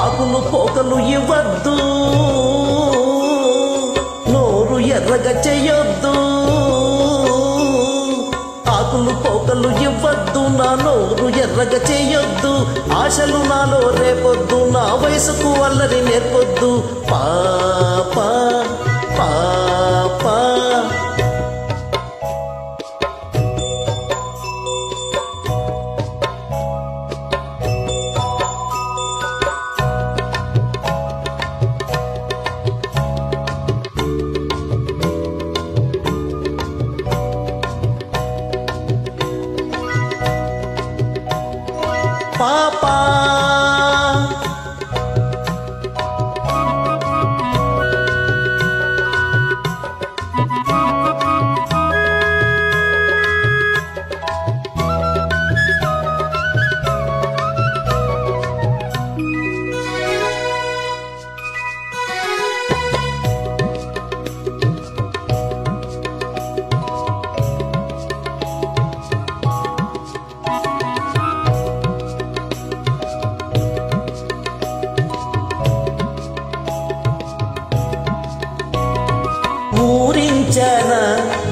కాకులు పోకలు ఇవ్వద్దు. నోరు ఎర్రగా చెయ్యొద్దు కాకులు పోకలు ఇవ్వద్దు నా నోరు ఎర్రగా చెయ్యొద్దు ఆశలు నాలో రేపొద్దు నా వయసుకు అల్లరి నేర్పొద్దు. పాపా. పాపా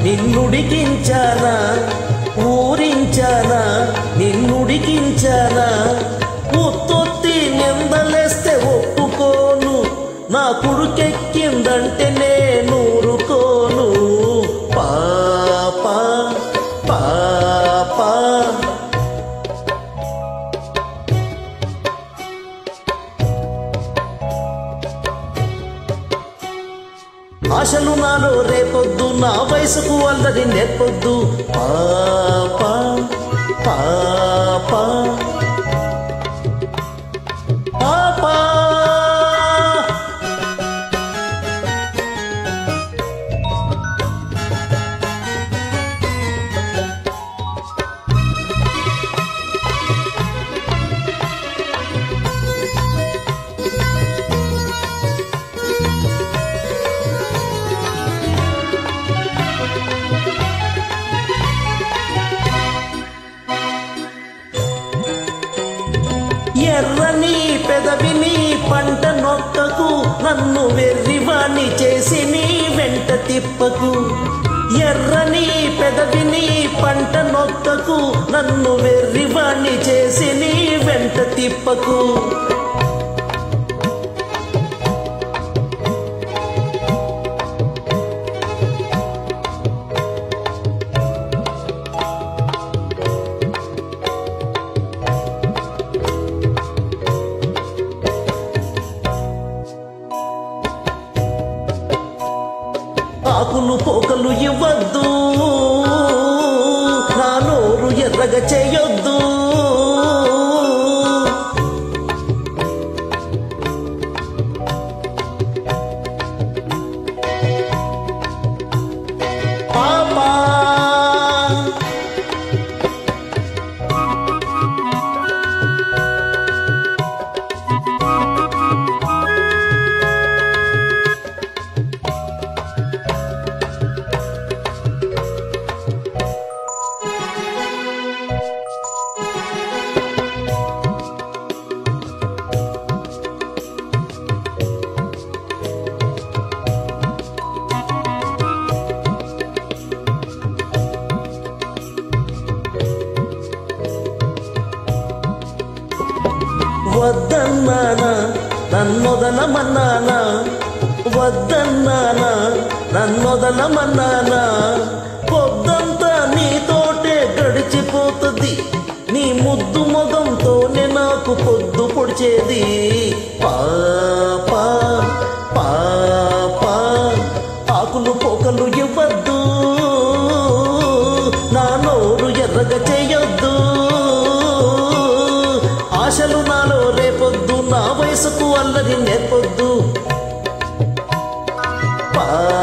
నిన్నుడికించానా? ఊరించానా? నిన్నుడికించానా? ఉత్తొత్తి నిందలేస్తే ఒప్పుకోను. నా కొడుకెక్కిందంటే ఆశలు నాలో రేపొద్దు నా వయసుకు అందరి నేర్పొద్దు. పాప పాప. తిప్పకు ఎర్రని పెదవిని పంట నొక్కకు. నన్ను వెర్రివాణ్ణి చేసి నీ వెంట తిప్పకు. ఆకులు పోకలు ఇవ్వద్దు. నా నోరు ఎర్రగ చేయొద్దు. వద్దన్నానా నన్నొదలమన్నానా వద్దన్నానా? నన్నొదలమన్నానా పొద్దంతా నీతోటే గడిచిపోతుంది. నీ ముద్దు మొగంతోనే నాకు పొద్దు పొడిచేది. పాప పాప ఆకులు పొకలు ఇవ్వద్దు. నా నేర్పొద్దు పాప